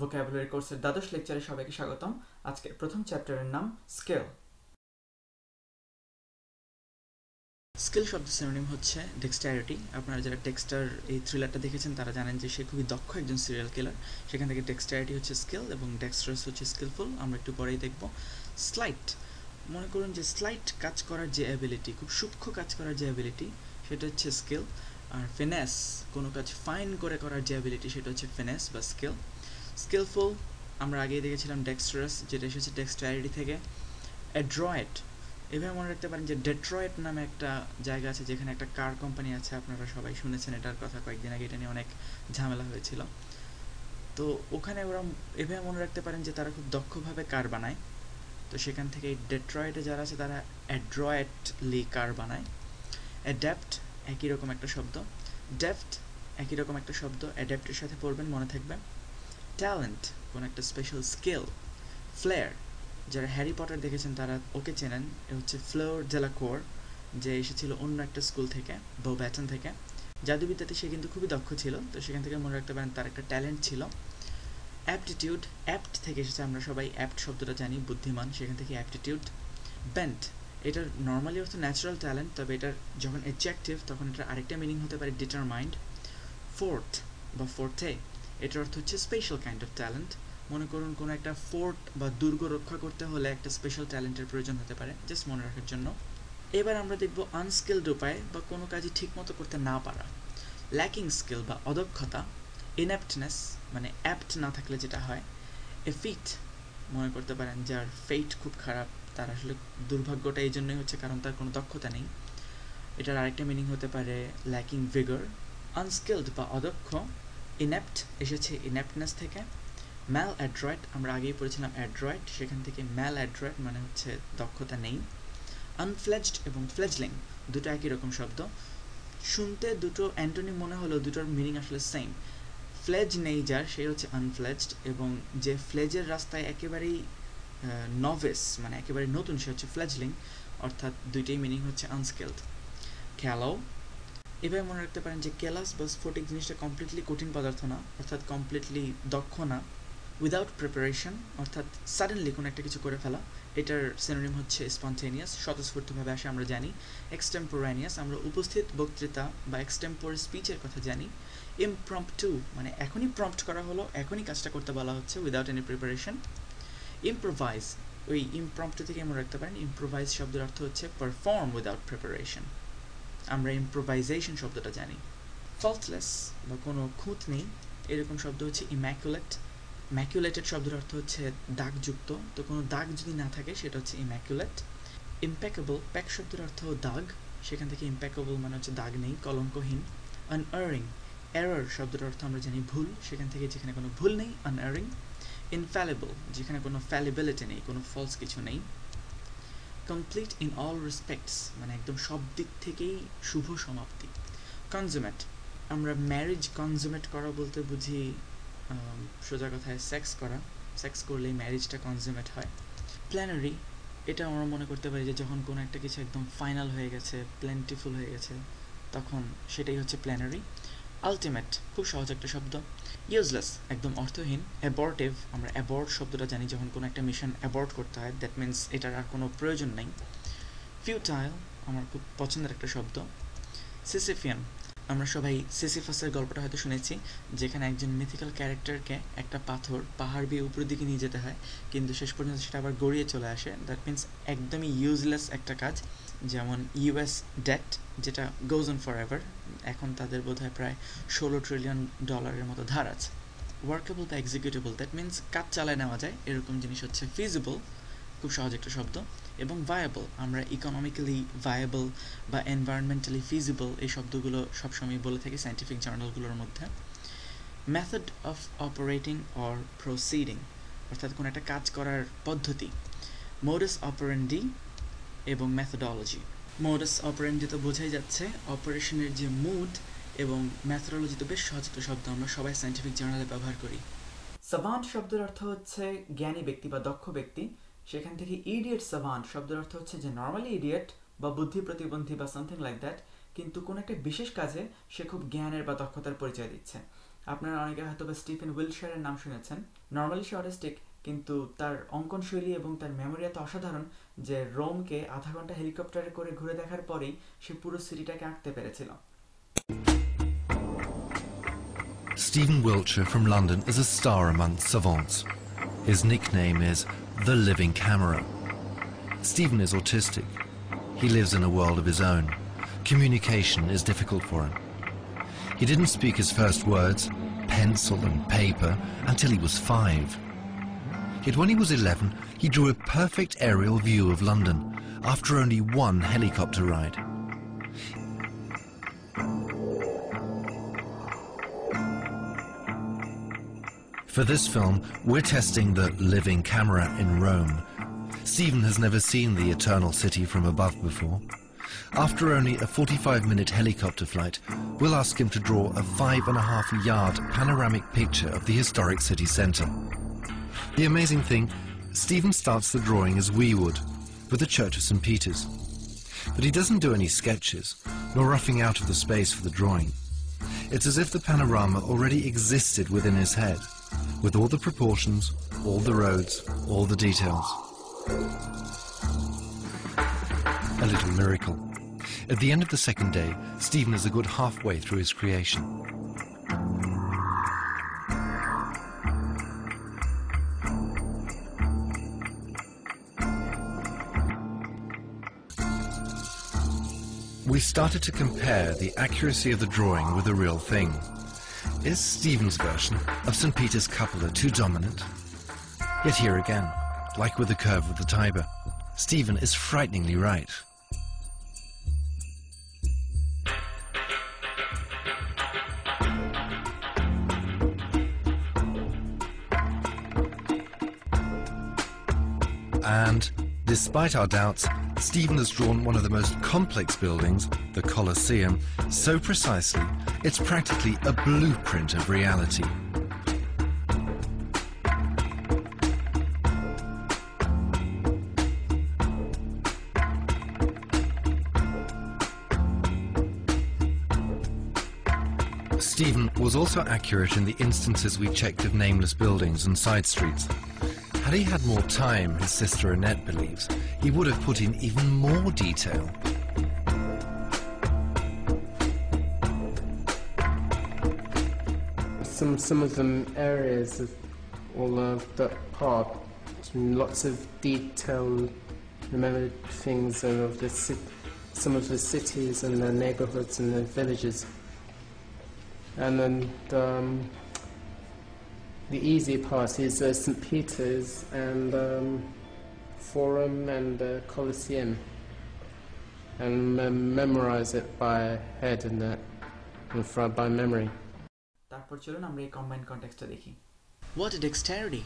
Vocabulary কোর্সের দ্বাদশ লেকচারে সবাইকে স্বাগতম। আজকের প্রথম চ্যাপ্টারের নাম স্কেল স্কিল শব্দ সিনোনিম হচ্ছে ডেক্সটারিটি আপনারা যারা টেক্সটার এই থ্রিলারটা দেখেছেন, তারা জানেন যে সে খুবই দক্ষ একজন সিরিয়াল কিলার সেখান থেকে ডেক্সটারিটি হচ্ছে স্কিল এবং ডেক্সটারাস হচ্ছে স্কিলফুল আমরা একটু পরেই দেখব। স্লাইট মনে করুন যে স্লাইট কাজ করার যে অ্যাবিলিটি খুব সূক্ষ্ম কাজ করার যে অ্যাবিলিটি সেটা হচ্ছে স্কিল আর ফিনেস কোনো কাজ ফাইন করে করার যে অ্যাবিলিটি সেটা হচ্ছে ফিনেস বা স্কিল স্কিলফুল আমরা আগেই দেখেছিলাম ডেক্সট্রাস যেটা এসেছে ডেক্সটারিটি থেকে। অ্যাড্রয়েড এভাবে মনে রাখতে পারেন যে ডেট্রয়েট নামে একটা জায়গা আছে, যেখানে একটা কার কোম্পানি আছে, আপনারা সবাই শুনেছেন এটার কথা, কয়েকদিন আগে এটা নিয়ে অনেক ঝামেলা হয়েছিল। তো ওখানে ওরা এভাবে মনে রাখতে পারেন যে তারা খুব দক্ষভাবে কার বানায়। তো সেখান থেকে এই ডেট্রয়েটে যারা আছে, তারা অ্যাড্রয়েটলি কার বানায়। অ্যাডাপ্ট একই রকম একটা শব্দ। ডেফট একই রকম একটা শব্দ। অ্যাডাপ্টের সাথে পড়বেন, মনে থাকবে। ট্যালেন্ট কোনো একটা স্পেশাল স্কিল ফ্লেয়ার যারা হ্যারি পটার দেখেছেন তারা ওকে চেনেন, এ হচ্ছে ফ্লোর জেলাকোর যে এসেছিল অন্য একটা স্কুল থেকে বো ব্যাটন থেকে। জাদুবিদ্যাতে সে কিন্তু খুবই দক্ষ ছিল, তো সেখান থেকে মনে রাখতে পারেন তার একটা ট্যালেন্ট ছিল। অ্যাপটিটিউড অ্যাপ্ট থেকে এসেছে, আমরা সবাই অ্যাপ্ট শব্দটা জানি, বুদ্ধিমান, সেখান থেকে অ্যাপটিটিউড বেন্ট এটার নর্মালি অর্থ ন্যাচারাল ট্যালেন্ট তবে এটার যখন এজেক্টিভ তখন এটার আরেকটা মিনিং হতে পারে ডিটারমাইন্ড ফোর্থ বা ফোর্থে এটার অর্থ হচ্ছে স্পেশাল কাইন্ড অফ ট্যালেন্ট মনে করুন কোনো একটা ফোর্ট বা দুর্গ রক্ষা করতে হলে একটা স্পেশাল ট্যালেন্টের প্রয়োজন হতে পারে জাস্ট মনে রাখার জন্য। এবার আমরা দেখব আনস্কিলড উপায় বা কোনো কাজই ঠিকমতো করতে না পারা। ল্যাকিং স্কিল বা অদক্ষতা ইনঅ্যাপ্টনেস মানে অ্যাপ্ট না থাকলে যেটা হয় এ ফিট মনে করতে পারেন যার ফেট খুব খারাপ, তার আসলে দুর্ভাগ্যটা এই জন্যই হচ্ছে কারণ তার কোনো দক্ষতা নেই। এটার আরেকটা মিনিং হতে পারে ল্যাকিং ভিগর আনস্কিলড বা অদক্ষ ইনঅ্যাপ্ট এসেছে ইনঅ্যাপ্টনেস থেকে। ম্যাল অ্যাড্রয়েড আমরা আগেই পড়েছিলাম অ্যাড্রয়েড সেখান থেকে ম্যাল অ্যাড্রয়েড মানে হচ্ছে দক্ষতা নেই। আনফ্লেজড এবং ফ্লেজলিং দুটো একই রকম শব্দ। শুনতে দুটো অ্যান্টনি মনে হলো দুটোর মিনিং আসলে সেম ফ্লেজ নেই যার, সে হচ্ছে আনফ্লেজড এবং যে ফ্লেজের রাস্তায় একেবারেই নভেস মানে একেবারে নতুন, সে হচ্ছে ফ্লেজলিং অর্থাৎ দুইটাই মিনিং হচ্ছে আনস্কিলড খেলাও এভাবে মনে রাখতে পারেন যে কেলাস বা স্ফটিক জিনিসটা কমপ্লিটলি কঠিন পদার্থ না, অর্থাৎ কমপ্লিটলি দক্ষ না উইদাউট প্রিপারেশন অর্থাৎ সাডেনলি কোনো একটা কিছু করে ফেলা, এটার সিনোনিম হচ্ছে স্পন্টেনিয়াস স্বতঃস্ফূর্তভাবে আসে আমরা জানি এক্সটেম্পোরানিয়াস আমরা উপস্থিত বক্তৃতা বা এক্সটেম্পোর স্পিচের কথা জানি ইমপ্রম্প টু মানে এখনই প্রম্পট করা হলো, এখনই কাজটা করতে বলা হচ্ছে উইদাউট এনি প্রিপারেশন ইম্প্রোভাইজ ওই ইমপ্রম্পটু থেকে আমরা রাখতে পারেন ইম্প্রোভাইজ শব্দের অর্থ হচ্ছে পারফর্ম উইদাউট প্রিপারেশন আমরা ইম্প্রোভাইজেশন শব্দটা জানি। ফল্টলেস বা কোনো খুঁত নেই, এরকম শব্দ হচ্ছে ইম্যাকুলেট ম্যাকুলেটেড শব্দের অর্থ হচ্ছে দাগযুক্ত। তো কোনো দাগ যদি না থাকে, সেটা হচ্ছে ইম্যাকুলেট ইম্প্যাকেবল প্যাক শব্দের অর্থ দাগ। সেখান থেকে ইম্প্যাকেবল মানে হচ্ছে দাগ নেই, কলঙ্কহীন। আনআরিং এরর শব্দের অর্থ আমরা জানি ভুল। সেখান থেকে যেখানে কোনো ভুল নেই আনআরিং ইনফ্যালিবল যেখানে কোনো ফ্যালিবিলিটি নেই, কোনো ফলস কিছু নেই। কমপ্লিট ইন অল রেসপেক্টস মানে একদম সব দিক থেকেই শুভ সমাপ্তি। কনজুমেট আমরা ম্যারেজ কনজুমেট করা বলতে বুঝি সোজা কথায় সেক্স করা। সেক্স করলেই ম্যারেজটা কনজিউমেট হয়। প্ল্যানারি এটা আমরা মনে করতে পারি যে যখন কোনো একটা কিছু একদম ফাইনাল হয়ে গেছে প্ল্যান্টিফুল হয়ে গেছে, তখন সেটাই হচ্ছে প্ল্যানারি আলটিমেট খুব সহজ একটা শব্দ। ইউজলেস একদম অর্থহীন। অ্যাবর্টিভ আমরা অ্যাবর্ট শব্দটা জানি যখন কোনো একটা মিশন অ্যাবর্ট করতে হয় দ্যাট মিন্স এটার আর কোনো প্রয়োজন নেই। ফিউটাইল আমার খুব পছন্দের একটা শব্দ। সিসিফিয়ান আমরা সবাই সিসিফাসের গল্পটা হয়তো শুনেছি, যেখানে একজন মিথিক্যাল ক্যারেক্টারকে একটা পাথর পাহাড় দিয়ে উপরের দিকে নিয়ে যেতে হয়, কিন্তু শেষ পর্যন্ত সেটা আবার গড়িয়ে চলে আসে। দ্যাট মিন্স একদমই ইউজলেস একটা কাজ, যেমন ইউএস ডেট যেটা গোজ অন ফর এভার এখন তাদের বোধ হয় প্রায় ষোলো ট্রিলিয়ন ডলারের মতো ধার আছে। ওয়ার্কেবল বা এক্সিকিউটেবল দ্যাট মিন্স কাজ চালায় নেওয়া যায়। এরকম জিনিস হচ্ছে ফিজিবল খুব সহজ একটা শব্দ, এবং ভায়াবল আমরা ইকোনমিক্যালি ভায়াবল বা এনভায়রনমেন্টালি ফিজিবল এই শব্দগুলো সবসময় বলে থাকি সাইন্টিফিক জার্নালগুলোর মধ্যে। Method of operating or proceeding অর্থাৎ কোনো একটা কাজ করার পদ্ধতি। মোডাস অপারেন্ডি এবং মেথোডোলজি মোডাস অপারেন্ডি তো বোঝাই যাচ্ছে অপারেশনের যে মুড এবং ম্যাথোডোলজি তো বেশ সহজ একটা শব্দ, আমরা সবাই সাইন্টিফিক জার্নালে ব্যবহার করি। সাভান্ট শব্দের অর্থ হচ্ছে জ্ঞানী ব্যক্তি বা দক্ষ ব্যক্তি। সেখান থেকে ইডিয়েট সাভান্ট শব্দের অর্থ হচ্ছে যে নর্মালি ইডিয়েট বা বুদ্ধি প্রতিবন্ধী বা সামথিং লাইক দ্যাট কিন্তু কোনো একটা বিশেষ কাজে সে খুব জ্ঞানের বা দক্ষতার পরিচয় দিচ্ছে। আপনারা অনেকে হয়তো বা স্টিফেন উইলশারের নাম শুনেছেন। নর্মালি সে অটিস্টিক কিন্তু তার অঙ্কন শৈলী এবং তার মেমোরি এত অসাধারণ যে রোমকে আধা ঘন্টা হেলিকপ্টারে করে ঘুরে দেখার পরেই সে পুরো সিটিটাকে আঁকতে পেরেছিল Stephen Wiltshire from London is a star among savants. His nickname is the Living Camera. Stephen is autistic. He lives in a world of his own. Communication is difficult for him. He didn't speak his first words, pencil and paper, until he was five. Yet when he was 11, he drew a perfect aerial view of London after only one helicopter ride. For this film, we're testing the living camera in Rome. Stephen has never seen the Eternal City from above before. After only a 45 minute helicopter flight, we'll ask him to draw a five and a half yard panoramic picture of the historic city centre. The amazing thing, Stephen starts the drawing as we would, with the Church of St. Peter's. But he doesn't do any sketches, nor roughing out of the space for the drawing. It's as if the panorama already existed within his head, with all the proportions, all the roads, all the details. A little miracle. At the end of the second day, Stephen is a good halfway through his creation. We started to compare the accuracy of the drawing with the real thing. Is Stephen's version of St. Peter's cupola too dominant? Yet here again, like with the curve of the Tiber, Stephen is frighteningly right. And, despite our doubts, Stephen has drawn one of the most complex buildings, the Colosseum, so precisely it's practically a blueprint of reality. Stephen was also accurate in the instances we checked of nameless buildings and side streets. Had he had more time, his sister Annette believes, he would have put in even more detail. Some some of them areas of all of that part, lots of detail. Remember things of the some of the cities and the neighborhoods and the villages, and then um, the easy part is uh, St. Peter's and um, Forum and uh, Colosseum, and mem- memorize it by head and that, and fro- by memory. তারপর চলুন আমরা এই combined কন্টেক্সটটা দেখি What a dexterity!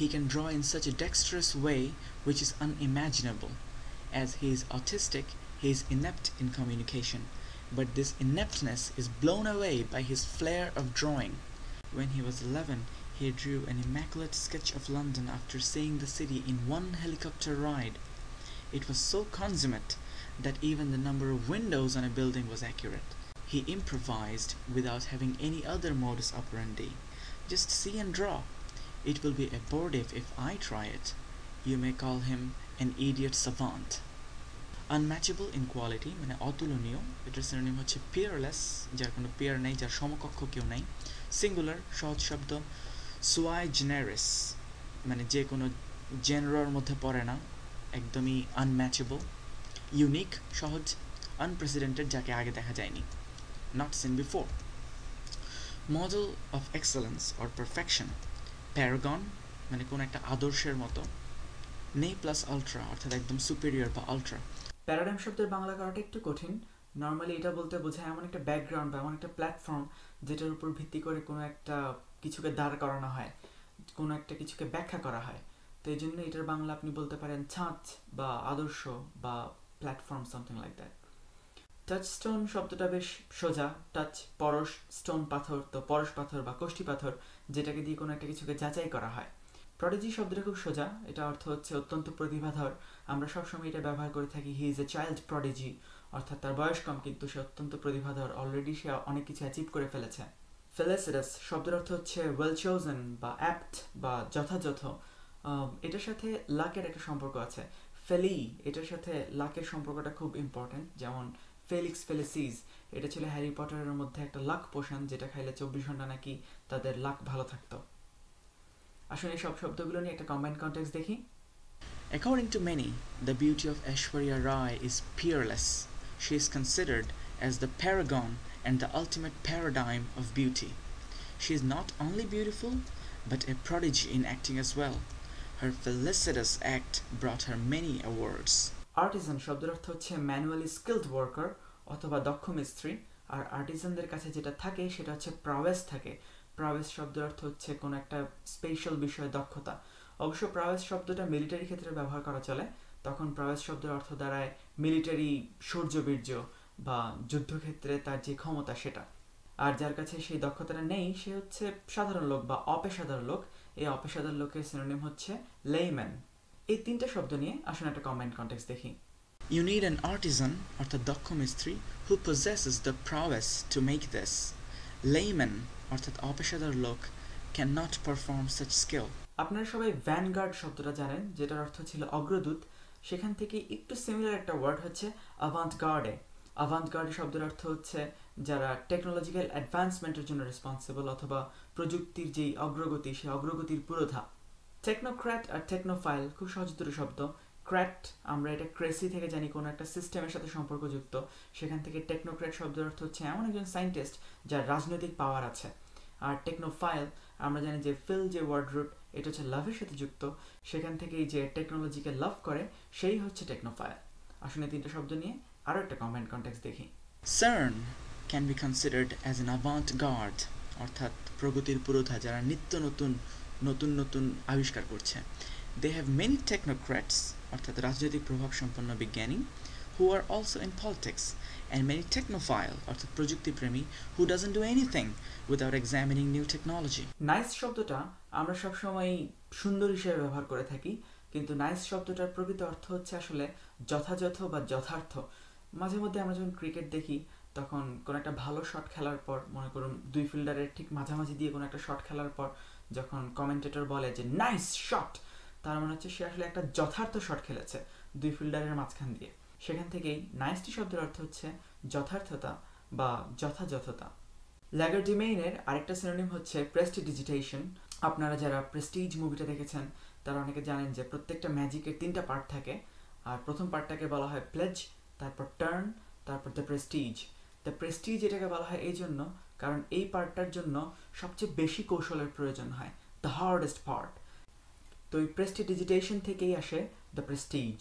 He can draw in such a dexterous way which is unimaginable. As he is autistic, he is inept in communication, but this ineptness is blown away by his flair of drawing. When he was 11, he drew an immaculate sketch of London after seeing the city in one helicopter ride. It was so consummate that even the number of windows on a building was accurate. He improvised without having any other modus operandi. Just see and draw. It will be abortive if I try it. You may call him an idiot savant. Unmatchable in quality মানে অতুলনীয় এটার synonym হচ্ছে Peerless যার কোনো peer নেই যার সমকক্ষ কেউ নেই সিঙ্গুলার সহজ শব্দ সোয়াই জেনারেস মানে যে কোনো জেনারের মধ্যে পড়ে না, একদমই আনম্যাচেবল ইউনিক সহজ আনপ্রেসিডেন্টেড যাকে আগে দেখা যায়নি not seen before model of excellence or perfection paragon মানে কোনো একটা আদর্শের মতো নে প্লাস আলট্রা অর্থাৎ একদম সুপেরিয়র বা আলট্রা প্যারাডাইম শব্দের বাংলা করাটা একটু কঠিন। নর্মালি এটা বলতে বোঝায় এমন একটা ব্যাকগ্রাউন্ড বা এমন একটা প্ল্যাটফর্ম যেটার উপর ভিত্তি করে কোনো একটা কিছুকে দাঁড় করানো হয়, কোনো একটা কিছুকে ব্যাখ্যা করা হয়। তো এই জন্য এটার বাংলা আপনি বলতে পারেন ছাঁচ বা আদর্শ বা platform something like that touchstone শব্দটা বেশ সোজা টাচ পরশ স্টোন পাথর, তো পরশ পাথর বা কোষ্ঠী পাথর, যেটাকে দিয়ে কোনো একটা কিছুকে যাচাই করা হয়। প্রডিজি শব্দটা খুব সোজা, এটা অর্থ হচ্ছে অত্যন্ত প্রতিভাধর। আমরা সবসময় এটা ব্যবহার করে থাকি he is a child prodigy অর্থাৎ তার বয়স কম, কিন্তু সে অত্যন্ত প্রতিভাধর। অলরেডি সে অনেক কিছু অ্যাচিভ করে ফেলেছে। ফেলেসিডাস শব্দের অর্থ হচ্ছে ওয়েল চোজেন বা অ্যাপ্ট বা যথাযথ। এটার সাথে লাকের একটা সম্পর্ক আছে। ফেলি এটার সাথে লাকের সম্পর্কটা খুব ইম্পর্ট্যান্ট যেমন ফেলিক্স ফেলেসিস এটা ছিল হ্যারি পটারের মধ্যে একটা লাক পোষণ যেটা খাইলে চব্বিশ ঘণ্টা নাকি তাদের লাক ভালো থাকতো। আসলে এই সব শব্দগুলো নিয়ে একটা কম্বাইন্ড কন্টেক্স দেখি। According to many, the beauty of Aishwarya Rai is peerless. She is considered as the paragon and the ultimate paradigm of beauty. She is not only beautiful, but a prodigy in acting as well. Her felicitous act brought her many awards. Artisan শব্দের অর্থ হচ্ছে manually skilled worker অথবা দক্ষ মিস্ত্রি আর আর্টিসানদের কাছে যেটা থাকে সেটা হচ্ছে প্রাওয়েস থাকে প্রাওয়েস শব্দের অর্থ হচ্ছে কোনো একটা স্পেশাল বিষয়ে দক্ষতা অবশ্য প্রাওয়েস শব্দটা মিলিটারি ক্ষেত্রে ব্যবহার করা চলে তখন প্রাওয়েস শব্দের অর্থ দাঁড়ায় মিলিটারি সূর্যবীর্য বা যুদ্ধক্ষেত্রে তার যে ক্ষমতা সেটা। আর যার কাছে সেই দক্ষতাটা নেই সে হচ্ছে সাধারণ লোক বা অপেশাদার লোক। এই অপেশাদার লোকের সিনোনিম হচ্ছে লেইম্যান এই তিনটা শব্দ নিয়ে আসুন একটা কমেন্ট কন্টেক্স দেখি। You need an artisan অর্থাৎ দক্ষ মিস্ত্রি who possesses the prowess to make this. Layman অর্থাৎ অপেশাদার লোক cannot perform such skill. আপনারা সবাই ভ্যানগার্ড শব্দটা জানেন যেটার অর্থ ছিল অগ্রদূত। সেখান থেকে একটু সিমিলার একটা ওয়ার্ড হচ্ছে আভান্ট গার্ডে আভান্ট গার্ডে শব্দের অর্থ হচ্ছে যারা টেকনোলজিক্যাল অ্যাডভান্সমেন্টের জন্য রেসপন্সিবল অথবা প্রযুক্তির যেই অগ্রগতি সেই অগ্রগতির পুরোধা। টেকনোক্র্যাট আর টেকনোফাইল খুব সহজ দুটো শব্দ। ক্র্যাট আমরা এটা ক্রেসি থেকে জানি, কোনো একটা সিস্টেমের সাথে সম্পর্কযুক্ত। সেখান থেকে টেকনোক্র্যাট শব্দের অর্থ হচ্ছে এমন একজন সায়েন্টিস্ট যার রাজনৈতিক পাওয়ার আছে। আর টেকনোফাইল আমরা জানি যে ফিল যে ওয়ার্ড রুট এটা হচ্ছে লাভের সাথে যুক্ত। সেখান থেকেই যে টেকনোলজিকে লাভ করে, সেই হচ্ছে টেকনোফাইল আসলে তিনটা শব্দ নিয়ে আরও একটা কমেন্ট কন্টেক্স দেখি। CERN can be considered as an avant-garde অর্থাৎ প্রগতির পুরোধা যারা নিত্য নতুন নতুন নতুন আবিষ্কার করছে। দে হ্যাভ মেনি টেকনোক্র্যাটস অর্থাৎ রাজনৈতিক প্রভাব সম্পন্ন বিজ্ঞানী who are also in politics and many technophile অর্থাৎ প্রযুক্তিপ্রেমী who doesn't do anything without examining new technology nice শব্দটা আমরা সবসময় সুন্দর হিসেবে ব্যবহার করে থাকি কিন্তু নাইস শব্দটার প্রকৃত অর্থ হচ্ছে আসলে যথাযথ বা যথার্থ। মাঝে মধ্যে আমরা যখন ক্রিকেট দেখি, তখন কোনো একটা ভালো শট খেলার পর, মনে করুন দুই ফিল্ডারের ঠিক মাঝামাঝি দিয়ে কোনো একটা শট খেলার পর যখন কমেন্টেটর বলে যে নাইস শট তার মানে হচ্ছে সে আসলে একটা যথার্থ শট খেলেছে দুই ফিল্ডারের মাঝখান দিয়ে। সেখান থেকেই নাইসটি শব্দের অর্থ হচ্ছে যথার্থতা বা যথাযথতা। ল্যাগারডিমেইনের আরেকটা সিনোনিম হচ্ছে প্রেস্টি ডিজিটেশন আপনারা যারা প্রেস্টিজ মুভিটা দেখেছেন, তারা অনেকে জানেন যে প্রত্যেকটা ম্যাজিকের তিনটা পার্ট থাকে। আর প্রথম পার্টটাকে বলা হয় প্লেজ তারপর টার্ন তারপর দ্য প্রেস্টিজ দ্য প্রেস্টিজ এটাকে বলা হয় এই জন্য কারণ এই পার্টটার জন্য সবচেয়ে বেশি কৌশলের প্রয়োজন হয় দ্য হার্ডেস্ট পার্ট তো এই প্রেস্টিডিজিটেশন থেকেই আসে the prestige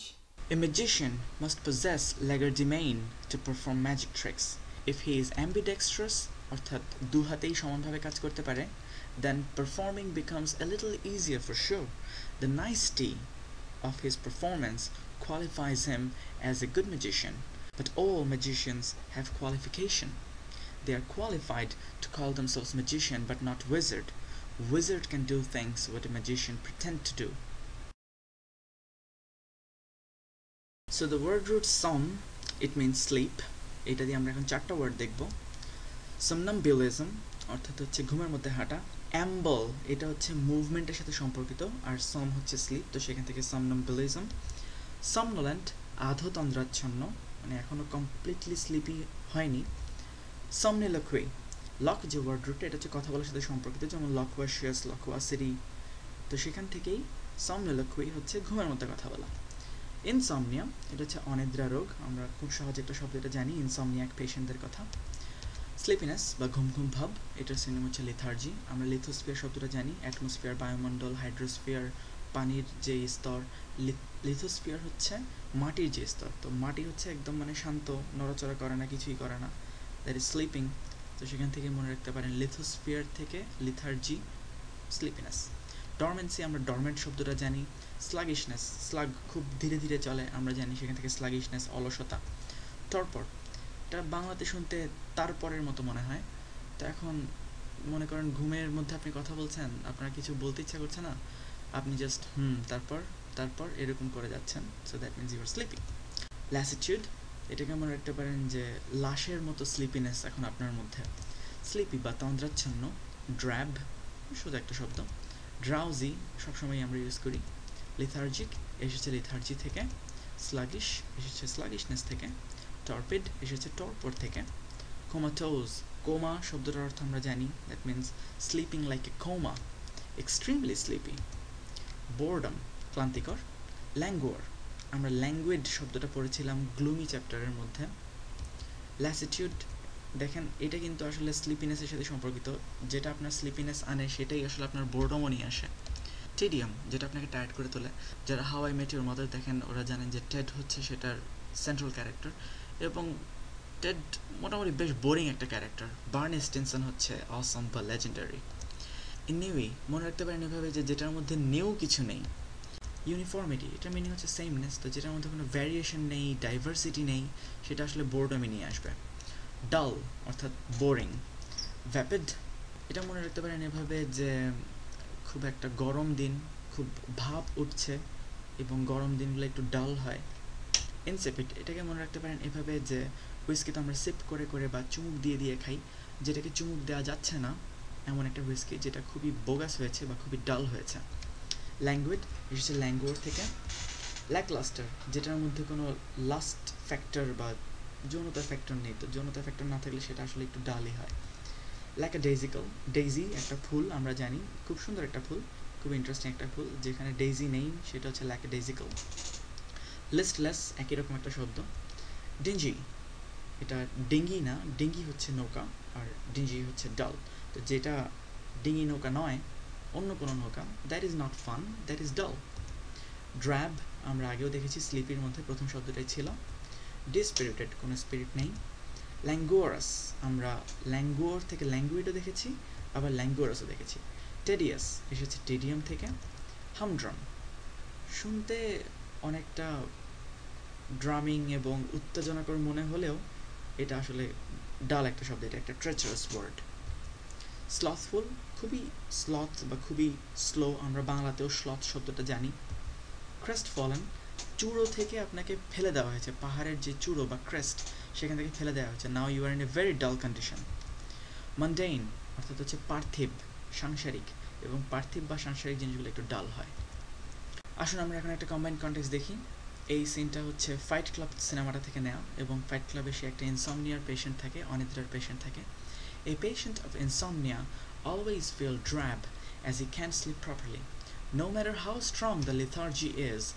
A magician must possess legerdemain to perform magic tricks. If he is ambidextrous, অর্থাৎ দু সমানভাবে কাজ করতে পারে, then performing becomes a little easier for sure. The nicety of his performance qualifies him as a good magician. But all magicians have qualification. They are qualified to call themselves magician but not wizard. Wizard can do things what a magician pretend to do. So the word root som, it means sleep. এটা দিয়ে আমরা এখন চারটা word দেখব somnambulism অর্থাৎ হচ্ছে ঘুমের মধ্যে হাঁটা অ্যাম্বল এটা হচ্ছে মুভমেন্টের সাথে সম্পর্কিত আর সম হচ্ছে স্লিপ তো সেখান থেকে somnambulism somnolent আধো তন্দ্রাচ্ছন্ন মানে এখনও কমপ্লিটলি স্লিপি হয়নি somniloquy লক যে ওয়ার্ড রুট এটা হচ্ছে কথা বলার সাথে সম্পর্কিত, যেমন লকওয়াশিয়াস লকওয়াসিরি তো সেখান থেকেই somniloquy হচ্ছে ঘুমের মধ্যে কথা বলা। ইনসমনিয়া এটা হচ্ছে অনিদ্রা রোগ, আমরা খুব সহজে একটা শব্দ এটা জানি ইনসমনিয়াক পেশেন্টদের কথা। স্লিপিনেস বা ঘুম ঘুম ভাব, এটার সিনেমা হচ্ছে লিথার্জি আমরা লিথোস্ফিয়ার শব্দটা জানি অ্যাটমসফিয়ার বায়ুমণ্ডল হাইড্রোস্ফিয়ার পানির যে স্তর লিথোস্ফিয়ার হচ্ছে মাটির যে স্তর। তো মাটি হচ্ছে একদম মানে শান্ত, নড়াচড়া করে না, কিছুই করে না। দ্যাট ইজ স্লিপিং তো সেখান থেকে মনে রাখতে পারেন, লিথোস্ফিয়ার থেকে লিথার্জি স্লিপিনেস ডরমেন্সি আমরা ডরমেন্ট শব্দটা জানি স্লাগিশনেস স্লাগ খুব ধীরে ধীরে চলে, আমরা জানি সেখান থেকে স্লাগিশনেস অলসতা। টরপর এটা বাংলাতে শুনতে তারপরের মতো মনে হয়। তো এখন মনে করেন ঘুমের মধ্যে আপনি কথা বলছেন, আপনার কিছু বলতে ইচ্ছা করছে না? আপনি জাস্ট হুম, তারপর তারপর এরকম করে যাচ্ছেন so that means you are sleeping lassitude এটাকে মনে রাখতে পারেন যে লাশের মতো স্লিপিনেস এখন আপনার মধ্যে। স্লিপি বা তন্দ্রাচ্ছন্ন ড্র্যাব সোজা একটা শব্দ। ড্রাউজি সবসময় আমরা ইউজ করি। লিথার্জিক এসেছে লিথার্জি থেকে। স্লাগিশ এসেছে স্লাগিশনেস থেকে। টর্পিড এসেছে টর্পর থেকে। কোমাটোজ কোমা শব্দটার অর্থ আমরা জানি। That means sleeping like a coma extremely sleepy boredom ক্লান্তিকর ল্যাঙ্গুয়ার আমরা ল্যাঙ্গুয়েড শব্দটা পড়েছিলাম গ্লুমি চ্যাপ্টারের মধ্যে। ল্যাসিটিউড দেখেন, এটা কিন্তু আসলে স্লিপিনেসের সাথে সম্পর্কিত। যেটা আপনার স্লিপিনেস আনে, সেটাই আসলে আপনার বোর্ডমও নিয়ে আসে। টেডিয়াম যেটা আপনাকে টায়ার্ড করে তোলে। যারা হাওয়াই মেটিওর মাদার দেখেন, ওরা জানেন যে টেড হচ্ছে সেটার সেন্ট্রাল ক্যারেক্টার এবং টেড মোটামুটি বেশ বোরিং একটা ক্যারেক্টার বার্ন স্টেনসন হচ্ছে অসম বা লেজেন্ডারি নিউই মনে রাখতে পারেন এভাবে যে যেটার মধ্যে নিউ কিছু নেই ইউনিফর্মিটি এটার মিনিং হচ্ছে সেমনেস তো যেটার মধ্যে কোনো ভ্যারিয়েশন নেই ডাইভার্সিটি নেই, সেটা আসলে বোর্ডমে নিয়ে আসবে। ডাল অর্থাৎ বোরিং ভ্যাপিড এটা মনে রাখতে পারেন এভাবে যে খুব একটা গরম দিন, খুব ভাব উঠছে এবং গরম দিনগুলো একটু ডাল হয়। ইনসেপিড এটাকে মনে রাখতে পারেন এভাবে যে হুইস্কি তো আমরা সিপ করে করে বা চুমুক দিয়ে দিয়ে খাই, যেটাকে চুমুক দেওয়া যাচ্ছে না এমন একটা হুইস্কি যেটা খুবই বোগাস হয়েছে বা খুবই ডাল হয়েছে। ল্যাঙ্গুয়েড এসেছে ল্যাঙ্গুয়ার থেকে ল্যাকলাস্টার যেটার মধ্যে কোনো লাস্ট ফ্যাক্টর বা যৌনতা ফ্যাক্টর নেই। তো যৌনতা ফ্যাক্টর না থাকলে সেটা আসলে একটু ডালই হয়। ল্যাক এ ডেজিক্যাল ডেইজি একটা ফুল আমরা জানি, খুব সুন্দর একটা ফুল, খুব ইন্টারেস্টিং একটা ফুল, যেখানে ডেইজি নেই, সেটা হচ্ছে ল্যাক এ ডেজিক্যাল লিস্টলেস একই রকম একটা শব্দ। ডিঞ্জি এটা ডিঙ্গি না, ডিঙ্গি হচ্ছে নৌকা, আর ডিঞ্জি হচ্ছে ডাল তো যেটা ডিঙি নৌকা নয়, অন্য কোনো নৌকা that is not fun that is dull drab আমরা আগেও দেখেছি, স্লিপির মধ্যে প্রথম শব্দটাই ছিল। ডিস্পিরিটেড কোনো স্পিরিট নেই। ল্যাঙ্গুয়ারাস আমরা ল্যাঙ্গুয়ার থেকে ল্যাঙ্গুয়েডও দেখেছি, আবার ল্যাঙ্গুয়ারাসও দেখেছি। টেডিয়াস এসেছে টেডিয়াম থেকে। হামড্রাম শুনতে অনেকটা ড্রামিং এবং উত্তেজনাকর মনে হলেও এটা আসলে ডাল একটা শব্দ, এটা একটা ট্রেচারাস ওয়ার্ড স্লথফুল খুবই স্লথ বা খুবই স্লো আমরা বাংলাতেও স্লথ শব্দটা জানি। ক্রেস্ট ফলেন চূড়ো থেকে আপনাকে ফেলে দেওয়া হয়েছে। পাহাড়ের যে চূড়ো বা ক্রেস্ট সেখান থেকে ফেলে দেওয়া হয়েছে। Now you are in a very dull condition mundane অর্থাৎ হচ্ছে পার্থিব, সাংসারিক এবং পার্থিব বা সাংসারিক জিনিসগুলো একটু ডাল হয়। আসুন আমরা এখন একটা কম্বাইন্ড কন্টেক্স দেখি। এই সিনটা হচ্ছে ফাইট ক্লাব সিনেমাটা থেকে নেওয়া এবং ফাইট ক্লাবে সে একটা ইনসমনিয়ার পেশেন্ট থাকে, অনিদ্রার পেশেন্ট থাকে। A patient of insomnia always feel drab as he can't sleep properly. No matter how strong the lethargy is,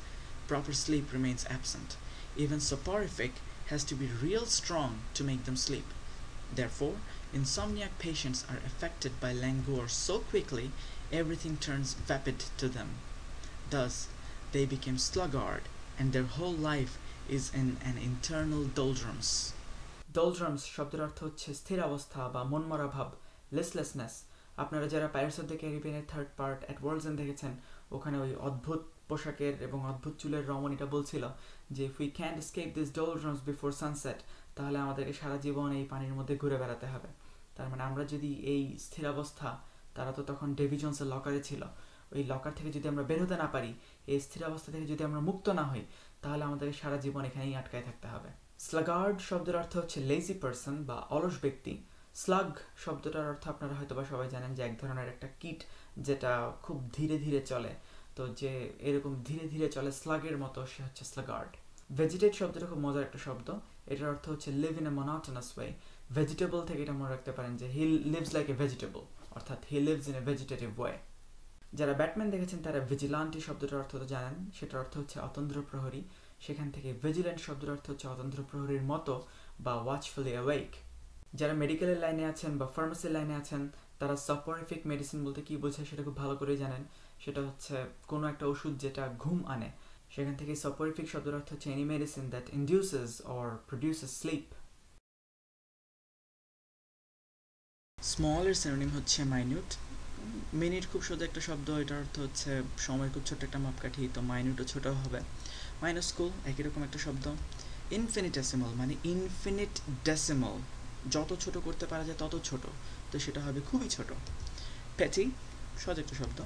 proper sleep remains absent. Even soporific has to be real strong to make them sleep. Therefore, insomniac patients are affected by languor so quickly everything turns vapid to them. Thus, they become sluggard and their whole life is in an internal doldrums. Doldrums শব্দের অর্থ হচ্ছে স্থির অবস্থা বা মনমরা ভাব listlessness আপনারা যারা পাইরেটস অফ দ্য ক্যারিবিয়ানের থার্ড পার্ট অ্যাট ওয়ার্ল্ডস দেখেছেন, ওখানে ওই অদ্ভুত পোশাকের এবং অদ্ভুত চুলের রমণীটা বলছিল যে we can't escape this doldrums before sunset তাহলে আমাদেরকে সারা জীবন এই পানির মধ্যে ঘুরে বেড়াতে হবে। তার মানে আমরা যদি এই স্থিরাবস্থা তারা তো তখন ডেভি জোন্সের লকারে ছিল, ওই লকার থেকে যদি আমরা বের হতে না পারি, এই স্থিরাবস্থা থেকে যদি আমরা মুক্ত না হই, তাহলে আমাদেরকে সারা জীবন এখানেই আটকায় থাকতে হবে। স্লাগার্ড শব্দের অর্থ হচ্ছে লেজি পার্সন বা অলস ব্যক্তি। স্লাগ শব্দটার অর্থ আপনারা হয়তো বা সবাই জানেন যে এক ধরনের একটা কিট যেটা খুব ধীরে ধীরে চলে। তো যে এরকম ধীরে ধীরে চলে স্লাগের মতো, সে হচ্ছে স্লাগার্ড। ভেজিটেট শব্দটা খুব মজার একটা শব্দ। এটার অর্থ হচ্ছে live in a monotonous way vegetable থেকে এটা মনে রাখতে পারেন যে he lives like a vegetable অর্থাৎ he lives in a vegetative way যারা ব্যাটম্যান দেখেছেন তারা ভিজিলান্টি শব্দটার অর্থ তো জানেন। সেটার অর্থ হচ্ছে অতন্দ্র প্রহরী সেখান থেকে ভিজিল্যান্ট শব্দের অর্থ হচ্ছে অতন্ত্র প্রহরীর মতো বা ওয়াচফুলি অ্যাওয়েক যারা মেডিকেলের লাইনে আছেন বা ফার্মাসির লাইনে আছেন, তারা সপরিফিক মেডিসিন বলতে কি বোঝায় সেটা খুব ভালো করেই জানেন। সেটা হচ্ছে কোনো একটা ওষুধ যেটা ঘুম আনে। সেখান থেকে সপরিফিক শব্দের অর্থ হচ্ছে any medicine that induces or produces sleep স্মলের synonym হচ্ছে মাইনিউট মিনিট খুব সোজা একটা শব্দ, এটার অর্থ হচ্ছে সময় খুব ছোট একটা মাপকাঠি, তো মাইনিউটও ছোট হবে। মাইনাসকুল একই রকম একটা শব্দ। ইনফিনিটেসিমাল মানে ইনফিনিট ডেসিমাল যত ছোট করতে পারা যায় তত ছোট। তো সেটা হবে খুবই ছোট। প্যাটি সহজ একটা শব্দ।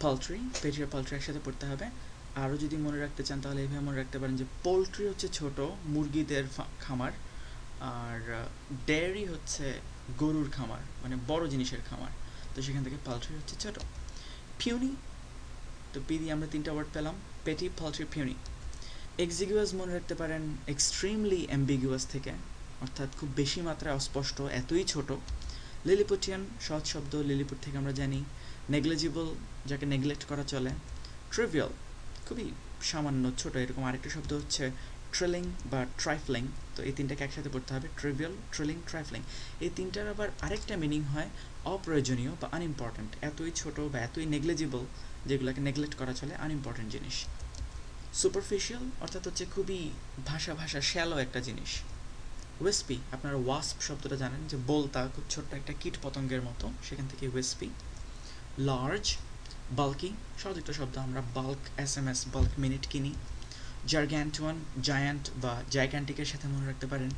পালট্রি পেটি আর পালট্রি একসাথে পড়তে হবে। আরও যদি মনে রাখতে চান তাহলে এইভাবে মনে রাখতে পারেন যে পোলট্রি হচ্ছে ছোট, মুরগিদের খামার। আর ডেয়ারি হচ্ছে গরুর খামার মানে বড় জিনিসের খামার। তো সেখান থেকে পালট্রি হচ্ছে ছোট। পিউনি তো পি দিয়ে আমরা তিনটা ওয়ার্ড পেলাম। পেটি পালট্রি পিউনি এক্সিগুয়াস মনে রাখতে পারেন এক্সট্রিমলি অ্যাম্বিগুয়াস থেকে, অর্থাৎ খুব বেশি মাত্রায় অস্পষ্ট, এতই ছোট। লিলিপুটিয়ান সহজ শব্দ লিলিপুট থেকে আমরা জানি নেগলেজিবল যাকে নেগলেক্ট করা চলে। ট্রিভিয়াল খুবই সামান্য, ছোট, এরকম আরেকটা শব্দ হচ্ছে ট্রেলিং বা ট্রাইফলিং তো এই তিনটাকে একসাথে পড়তে হবে। ট্রিভিয়াল ট্রেলিং ট্রাইফলিং এই তিনটার আবার আরেকটা মিনিং হয় অপ্রয়োজনীয় বা আনইম্পর্ট্যান্ট এতই ছোট বা এতই নেগলেজিবল যেগুলোকে নেগলেক্ট করা চলে আনইম্পর্ট্যান্ট জিনিস। সুপারফিশিয়াল অর্থাৎ হচ্ছে খুবই ভাষা ভাষা শ্যালো একটা জিনিস। ওয়েসপি আপনারা ওয়াস্প শব্দটা জানেন যে বলতা খুব ছোট্ট একটা কীট পতঙ্গের মতো, সেখান থেকে ওয়েসপি লার্জ বাল্কি সহযুক্ত শব্দ আমরা bulk S M S bulk minute কিনি। জার্গ্যান্টওয়ান জায়ান্ট বা জাইগ্যান্টিকের সাথে মনে রাখতে পারেন।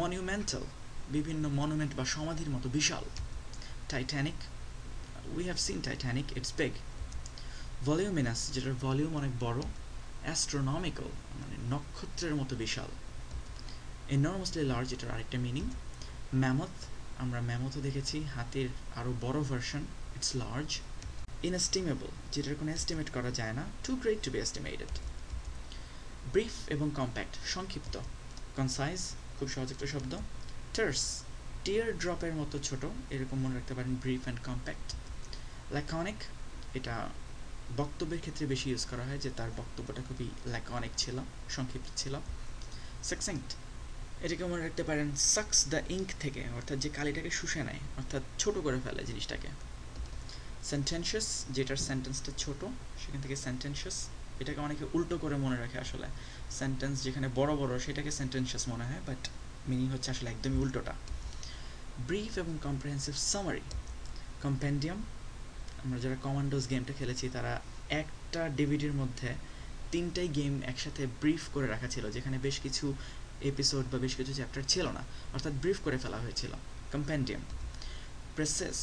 মনিউমেন্টাল বিভিন্ন মনুমেন্ট বা সমাধির মতো বিশাল। Titanic we have seen Titanic it's big voluminous যেটার ভলিউম অনেক বড়। অ্যাস্ট্রোনমিক্যাল মানে নক্ষত্রের মতো বিশাল। এনর্মাসলি লার্জ এটার আরেকটা মিনিং ম্যামথ আমরা ম্যামথও দেখেছি, হাতির আরও বড় ভার্সন ইটস লার্জ ইনএস্টিমেবল যেটার কোনো এস্টিমেট করা যায় না too great to be estimated brief এবং কম্প্যাক্ট সংক্ষিপ্ত কনসাইজ খুব সহজ একটা শব্দ। টার্স টিয়ার ড্রপের মতো ছোট, এরকম মনে রাখতে পারেন ব্রিফ অ্যান্ড কম্প্যাক্ট ল্যাকনিক এটা বক্তব্যের ক্ষেত্রে বেশি ইউজ করা হয় যে তার বক্তব্যটা খুবই ল্যাকনিক ছিল, সংক্ষিপ্ত ছিল। সাকসেন্ট এটাকে মনে রাখতে পারেন সাকস দ্য ইঙ্ক থেকে, অর্থাৎ যে কালিটাকে শুষে নেয়, অর্থাৎ ছোট করে ফেলে জিনিসটাকে। সেন্টেন্সিয়াস যেটার সেন্টেন্সটা ছোট, সেখান থেকে সেন্টেন্সিয়াস এটাকে অনেকে উল্টো করে মনে রাখে আসলে। সেন্টেন্স যেখানে বড় বড়, সেটাকে সেন্টেন্সিয়াস মনে হয় বাট মিনিং হচ্ছে আসলে একদমই উল্টোটা। ব্রিফ এবং কম্প্রিহেন্সিভ সামারি কম্পেন্ডিয়াম আমরা যারা কমান্ডোজ গেমটা খেলেছি, তারা একটা ডিভিডির মধ্যে তিনটাই গেম একসাথে ব্রিফ করে রাখা ছিল, যেখানে বেশ কিছু এপিসোড বা বেশ কিছু চ্যাপ্টার ছিল না। অর্থাৎ ব্রিফ করে ফেলা হয়েছিল। কম্পেন্ডিয়াম প্রেসেস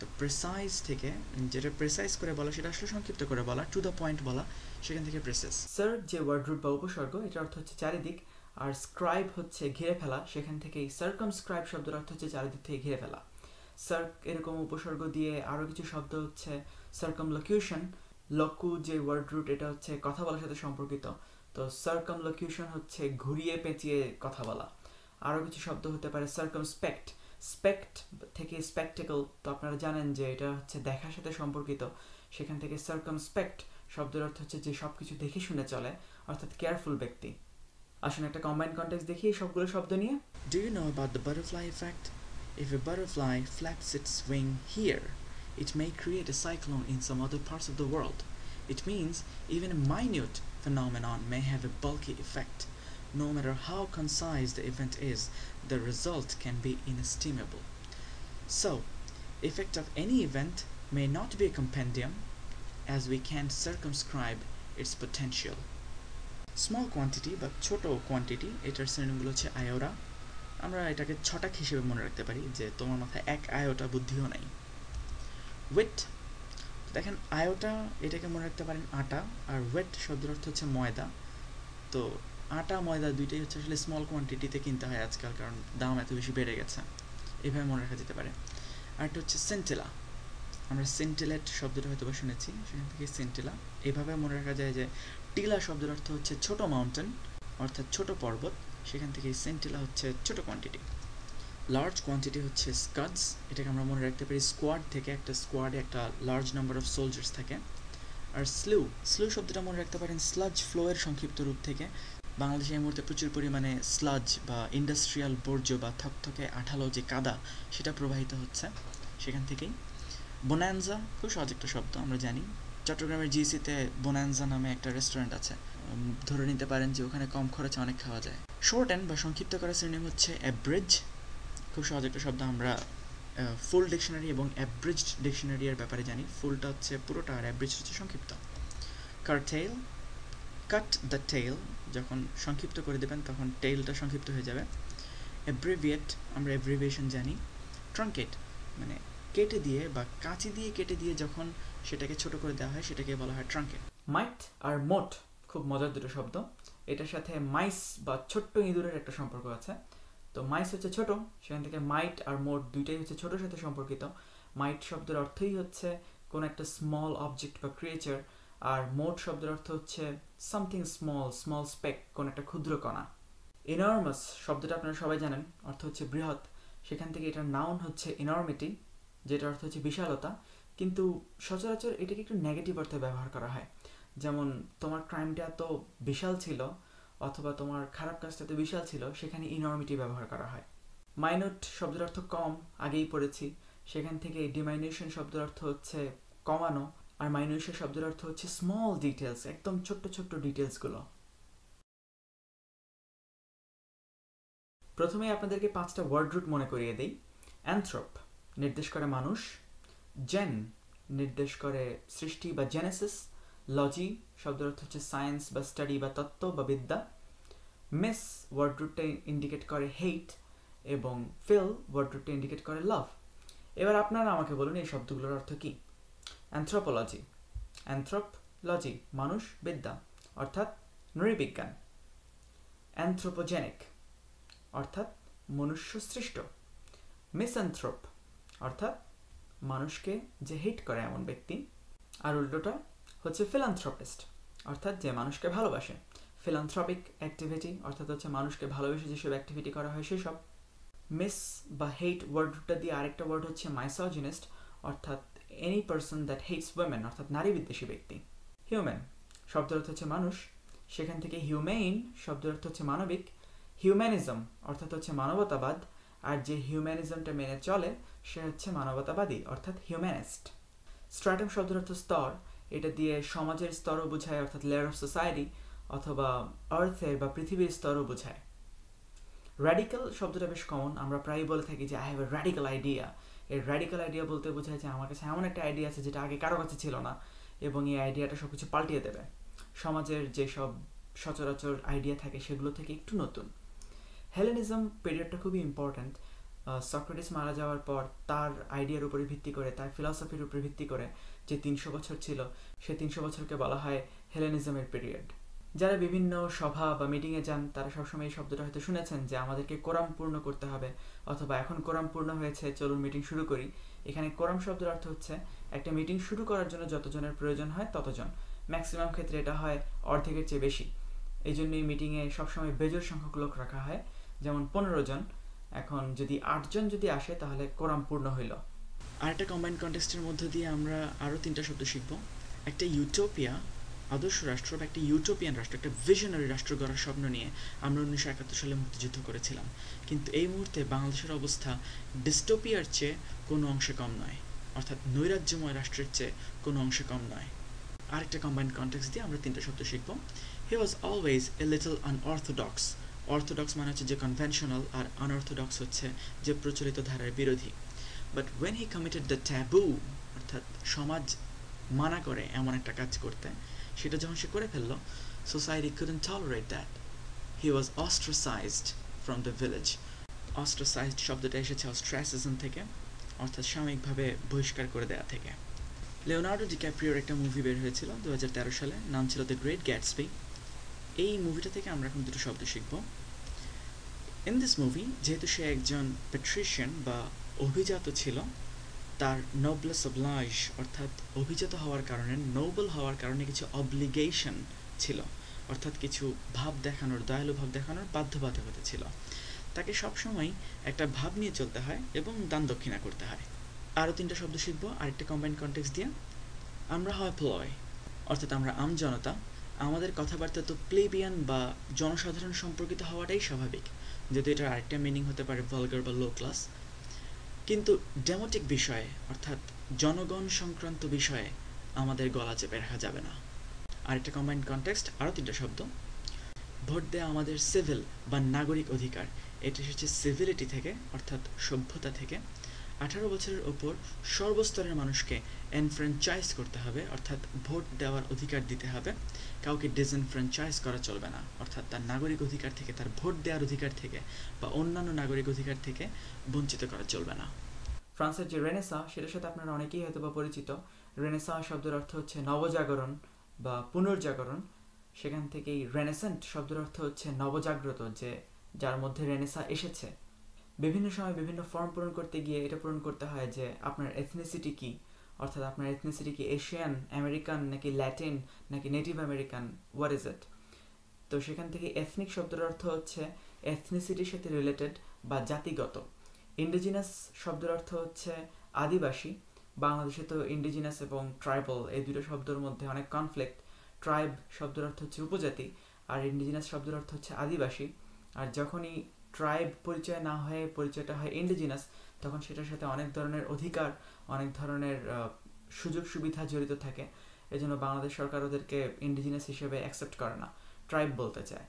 তো প্রেসাইজ থেকে, যেটা প্রেসাইজ করে বলা, সেটা আসলে সংক্ষিপ্ত করে বলা টু দ্য পয়েন্ট বলা, সেখান থেকে প্রেসেস স্যার যে ওয়ার্ড রুট বা উপসর্গ, এটার অর্থ হচ্ছে চারিদিক, আর স্ক্রাইব হচ্ছে ঘিরে ফেলা, সেখান থেকেই সার্কম স্ক্রাইব শব্দের অর্থ হচ্ছে চারিদিক থেকে ঘিরে ফেলা। সার্ক এরকম উপসর্গ দিয়ে আরও কিছু শব্দ হচ্ছে সার্কম লকিউশন লকু যে ওয়ার্ড রুট এটা হচ্ছে কথা বলার সাথে সম্পর্কিত। তো সার্কম লকিউশন হচ্ছে ঘুরিয়ে পেঁচিয়ে কথা বলা। আরও কিছু শব্দ হতে পারে সার্কম স্পেক্ট স্পেক্ট থেকে স্পেকটেকল তো আপনারা জানেন যে এটা হচ্ছে দেখার সাথে সম্পর্কিত। সেখান থেকে সার্কমস্পেক্ট শব্দের অর্থ হচ্ছে যে সব কিছু দেখে শুনে চলে, অর্থাৎ কেয়ারফুল ব্যক্তি। আসুন একটা কম্বাইন্ড কন্টেক্স দেখি সবগুলো শব্দ নিয়ে। Do you know about the butterfly If a butterfly flaps its wing here it may create a cyclone in some other parts of the world. It means even a minute phenomenon may have a bulky effect. No matter how concise the event is, the result can be inestimable. So, effect of any event may not be a compendium, as we can't circumscribe its potential. Small quantity বা ছোট quantity এটার শ্রেণীগুলো হচ্ছে IORA আমরা এটাকে ছটাক হিসেবে মনে রাখতে পারি যে তোমার মাথায় এক আয়োটা বুদ্ধিও নাই। ওয়েট দেখেন আয়োটা এটাকে মনে রাখতে পারেন আটা, আর ওয়েট শব্দের অর্থ হচ্ছে ময়দা। তো আটা, ময়দা দুইটাই হচ্ছে আসলে স্মল কোয়ান্টিটিতে কিনতে হয় আজকাল, কারণ দাম এত বেশি বেড়ে গেছে। এভাবে মনে রাখা যেতে পারে। আর আরেকটা হচ্ছে সেন্টেলা আমরা সেন্টেলেট শব্দটা হয়তো বা শুনেছি, সেখান থেকে সেন্টেলা এভাবে মনে রাখা যায় যে টিলা শব্দের অর্থ হচ্ছে ছোট মাউন্টেন অর্থাৎ ছোট পর্বত। সেখান থেকে সেন্টিলা হচ্ছে ছোট কোয়ান্টিটি লার্জ কোয়ান্টিটি হচ্ছে স্কাডস এটাকে আমরা মনে রাখতে পারি স্কোয়াড থেকে একটা স্কোয়াডে একটা লার্জ নাম্বার অফ সোলজার্স থাকে। আর স্লু স্লু শব্দটা মনে রাখতে পারেন স্লাজ ফ্লোয়ের সংক্ষিপ্ত রূপ থেকে। বাংলাদেশে এই মুহূর্তে প্রচুর পরিমাণে স্লাজ বা ইন্ডাস্ট্রিয়াল বর্জ্য বা থকথকে আঠালো যে কাদা, সেটা প্রবাহিত হচ্ছে সেখান থেকেই। বোনানজা খুব সহজ একটা শব্দ, আমরা জানি। চট্টগ্রামের জিসিতে বোনানজা নামে একটা রেস্টুরেন্ট আছে। ধরে নিতে পারেন যে ওখানে কম খরচে অনেক খাওয়া যায়। শর্ট অ্যান্ড বা সংক্ষিপ্ত করা শ্রেণি হচ্ছে অ্যাব্রিজ খুব সহজ একটা শব্দ আমরা ফুল ডিকশনারি এবং অ্যাব্রিজড ডিকশনারি এর ব্যাপারে জানি। ফুলটা হচ্ছে পুরোটা আর অ্যাব্রিজ হচ্ছে সংক্ষিপ্ত। কারটেইল কাট দ্য টেইল যখন সংক্ষিপ্ত করে দেবেন তখন টেইলটা সংক্ষিপ্ত হয়ে যাবে। অ্যাব্রিভিয়েট আমরা অ্যাব্রিভিয়েশন জানি। ট্রাঙ্কেট মানে কেটে দিয়ে বা কাঁচি দিয়ে কেটে দিয়ে যখন সেটাকে ছোট করে দেওয়া হয়, সেটাকে বলা হয় ট্রাঙ্কেট মাইট আর মোট খুব মজার দুটো শব্দ। এটার সাথে মাইস বা ছোট্ট ইঁদুরের একটা সম্পর্ক আছে। তো মাইস হচ্ছে ছোট, সেখান থেকে মাইট আর মোট দুইটাই হচ্ছে ছোটোর সাথে সম্পর্কিত। মাইট শব্দের অর্থই হচ্ছে কোনো একটা স্মল অবজেক্ট বা ক্রিয়েচার আর মোট শব্দের অর্থ হচ্ছে সামথিং স্মল স্মল স্পেক কোন একটা ক্ষুদ্র কণা। ইনর্মাস শব্দটা আপনারা সবাই জানেন, অর্থ হচ্ছে বৃহৎ। সেখান থেকে এটার নাউন হচ্ছে ইনর্মিটি যেটা অর্থ হচ্ছে বিশালতা। কিন্তু সচরাচর এটাকে একটু নেগেটিভ অর্থে ব্যবহার করা হয়। যেমন তোমার ক্রাইমটা এত বিশাল ছিল অথবা তোমার খারাপ কাজটা এত বিশাল ছিল, সেখানে ইনর্মিটি ব্যবহার করা হয়। মাইনট শব্দের অর্থ কম, আগেই পড়েছি। সেখান থেকে ডিমাইনেশন শব্দের অর্থ হচ্ছে কমানো, আর মাইনুষের শব্দের অর্থ হচ্ছে স্মল ডিটেলস একদম ছোট্ট ছোট্ট ডিটেলসগুলো প্রথমে আপনাদেরকে পাঁচটা ওয়ার্ড রুট মনে করিয়ে দিই। অ্যান্থ্রপ নির্দেশ করে মানুষ। জেন নির্দেশ করে সৃষ্টি বা জেনেসিস লজি শব্দের অর্থ হচ্ছে সায়েন্স বা স্টাডি বা তত্ত্ব বা বিদ্যা মিস ওয়ার্ড রুটটা ইন্ডিকেট করে হেইট এবং ফিল ওয়ার্ড রুটটা ইন্ডিকেট করে লাভ এবার আপনারা আমাকে বলুন এই শব্দগুলোর অর্থ কী অ্যান্থ্রোপোলজি অ্যান্থ্রোপলজি মানুষ বিদ্যা অর্থাৎ নৃবিজ্ঞান অ্যান্থ্রোপোজেনিক অর্থাৎ মনুষ্য সৃষ্ট মিসঅ্যান্থ্রোপ অর্থাৎ মানুষকে যে হিট করে এমন ব্যক্তি আর উল্টোটা হচ্ছে ফিলান্থ্রপিস্ট অর্থাৎ যে মানুষকে ভালোবাসে। ফিলান্থ্রপিক অ্যাক্টিভিটি অর্থাৎ হচ্ছে মানুষকে ভালোবেসে যেসব অ্যাক্টিভিটি করা হয় সেসব। মিস বা হেট ওয়ার্ডটা দিয়ে আরেকটা ওয়ার্ড হচ্ছে মাইসোজিনিস্ট অর্থাৎ any person that hates women অর্থাৎ নারী বিদ্বেষী ব্যক্তি। হিউম্যান শব্দের অর্থ হচ্ছে মানুষ। সেখান থেকে হিউম্যাইন শব্দের অর্থ হচ্ছে মানবিক। হিউম্যানিজম অর্থাৎ হচ্ছে মানবতাবাদ। আর যে হিউম্যানিজমটা মেনে চলে, সে হচ্ছে মানবতাবাদী, অর্থাৎ হিউম্যানিস্ট স্ট্রাটাম শব্দের অর্থ স্তর। এটা দিয়ে সমাজের স্তরও বোঝায়, অর্থাৎ লেয়ার অফ সোসাইটি অথবা আর্থের বা পৃথিবীর স্তরও বোঝায়। র্যাডিক্যাল শব্দটা বেশ কমন আমরা প্রায়ই বলে থাকি যে I have a radical idea এর র্যাডিক্যাল আইডিয়া বলতে বোঝায় যে, আমার কাছে এমন একটা আইডিয়া আছে যেটা আগে কারও কাছে ছিল না, এবং এই আইডিয়াটা সব কিছু পাল্টিয়ে দেবে। সমাজের যেসব সচরাচর আইডিয়া থাকে, সেগুলো থেকে একটু নতুন। হেলেনিজম পিরিয়ডটা খুবই ইম্পর্ট্যান্ট সক্রেটিস মারা যাওয়ার পর তার আইডিয়ার উপরে ভিত্তি করে, তার ফিলসফির উপরে ভিত্তি করে যে তিনশো বছর ছিল, সে তিনশো বছরকে বলা হয় হেলেনিজমের পিরিয়ড যারা বিভিন্ন সভা বা মিটিংয়ে যান, তারা সবসময় এই শব্দটা হয়তো শুনেছেন যে, আমাদেরকে কোরাম পূর্ণ করতে হবে, অথবা এখন কোরাম পূর্ণ হয়েছে, চলুন মিটিং শুরু করি। এখানে কোরাম শব্দের অর্থ হচ্ছে, একটা মিটিং শুরু করার জন্য যতজনের প্রয়োজন হয় ততজন। ম্যাক্সিমাম ক্ষেত্রে এটা হয় অর্ধেকের চেয়ে বেশি। এই জন্য এই মিটিংয়ে সবসময় বেজোর সংখ্যক লোক রাখা হয়। যেমন পনেরো জন, এখন যদি আটজন যদি আসে, তাহলে কোরাম পূর্ণ হইল। আরেকটা কম্বাইন্ড কন্টেস্টের মধ্য দিয়ে আমরা আরও তিনটা শব্দ শিখব। একটা ইউটোপিয়া আদর্শ রাষ্ট্র বা একটা ইউটোপিয়ান রাষ্ট্র, একটা ভিশনারি রাষ্ট্র গড়ার স্বপ্ন নিয়ে আমরা উনিশশো একাত্তর সালে মুক্তিযুদ্ধ করেছিলাম। কিন্তু এই মুহূর্তে বাংলাদেশের অবস্থা ডিস্টোপিয়ার চেয়ে কোনো অংশে কম নয়। অর্থাৎ নৈরাজ্যময় রাষ্ট্রের চেয়ে কোনো অংশে কম নয়। আরেকটা কম্বাইন্ড কন্টেক্স দিয়ে আমরা তিনটা শব্দ শিখব। He was always a little unorthodox orthodox মানে হচ্ছে যে কনভেনশনাল আর আনঅর্থোডক্স হচ্ছে যে প্রচলিত ধারার বিরোধী। But when he committed the taboo অর্থাৎ সমাজ মানা করে এমন একটা কাজ করতে, সেটা যখন সে করে ফেলল society couldn't tolerate that he was ostracized from the village ostracized শব্দটা এসেছে অস্ট্রাসিজম থেকে, অর্থাৎ সাময়িকভাবে বহিষ্কার করে দেওয়া থেকে। লিওনার্ডো ডিক্যাপ্রিওর একটা মুভি বের হয়েছিল দু হাজার তেরো সালে, নাম ছিল দ্য গ্রেট গ্যাটসবি এই মুভিটা থেকে আমরা এখন দুটো শব্দ শিখব। ইন দিস মুভি যেহেতু সে একজন পেট্রিশিয়ান বা অভিজাত ছিল, তার নোবলেস অবলাইশ অর্থাৎ অভিজাত হওয়ার কারণে নোবেল হওয়ার কারণে কিছু অব্লিগেশন ছিল, অর্থাৎ কিছু ভাব দেখানোর, দয়ালু ভাব দেখানোর বাধ্যবাধকতা ছিল। তাকে সবসময় একটা ভাব নিয়ে চলতে হয় এবং দান দক্ষিণা করতে হয়। আরও তিনটা শব্দ শিখব, আরেকটা কম্বাইন কন্টেক্স দিয়ে। আমরা হয় প্লয় অর্থাৎ আমরা আম জনতা। আমাদের কথাবার্তা তো প্লেবিয়ান বা জনসাধারণ সম্পর্কিত হওয়াটাই স্বাভাবিক। যদি এটার আরেকটা মিনিং হতে পারে ভলগার বা লো ক্লাস কিন্তু ডেমোটিক বিষয়ে, অর্থাৎ জনগণ সংক্রান্ত বিষয়ে, আমাদের গলা চেপে রাখা যাবে না। আর একটা কম্বাইন্ড কনটেক্সট আরও তিনটা শব্দ। ভোট দেওয়া আমাদের সিভিল বা নাগরিক অধিকার। এটা এসেছে সিভিলিটি থেকে, অর্থাৎ সভ্যতা থেকে। আঠারো বছরের ওপর সর্বস্তরের মানুষকে এনফ্র্যাঞ্চাইজ করতে হবে, অর্থাৎ ভোট দেওয়ার অধিকার দিতে হবে। কাউকে ডিসএনফ্র্যাঞ্চাইজ করা চলবে না, অর্থাৎ তার নাগরিক অধিকার থেকে, তার ভোট দেওয়ার অধিকার থেকে বা অন্যান্য নাগরিক অধিকার থেকে বঞ্চিত করা চলবে না। ফ্রান্সের যে রেনেসা, সেটার সাথে আপনারা অনেকেই হয়তো বা পরিচিত। রেনেসা শব্দের অর্থ হচ্ছে নবজাগরণ বা পুনর্জাগরণ। সেখান থেকেই রেনেসেন্ট শব্দের অর্থ হচ্ছে নবজাগ্রত, যে যার মধ্যে রেনেসা এসেছে। বিভিন্ন সময় বিভিন্ন ফর্ম পূরণ করতে গিয়ে এটা পূরণ করতে হয় যে আপনার এথনিসিটি কি? অর্থাৎ আপনার এথনিসিটি কি এশিয়ান আমেরিকান নাকি ল্যাটিন নাকি native American what is it তো সেখান থেকে এথনিক শব্দের অর্থ হচ্ছে এথনিসিটির সাথে রিলেটেড বা জাতিগত। ইন্ডিজিনাস শব্দের অর্থ হচ্ছে আদিবাসী। বাংলাদেশে তো ইন্ডিজিনাস এবং ট্রাইবাল এই দুটো শব্দের মধ্যে অনেক কনফ্লিক্ট ট্রাইব শব্দের অর্থ হচ্ছে উপজাতি আর ইন্ডিজিনাস শব্দের অর্থ হচ্ছে আদিবাসী। আর যখনই ট্রাইব পরিচয় না হয়ে পরিচয়টা হয় ইন্ডিজিনাস তখন সেটার সাথে অনেক ধরনের অধিকার, অনেক ধরনের সুযোগ সুবিধা জড়িত থাকে। এজন্য বাংলাদেশ সরকার ওদেরকে ইন্ডিজিনাস হিসেবে অ্যাকসেপ্ট করে না। ট্রাইব বলতে চায়।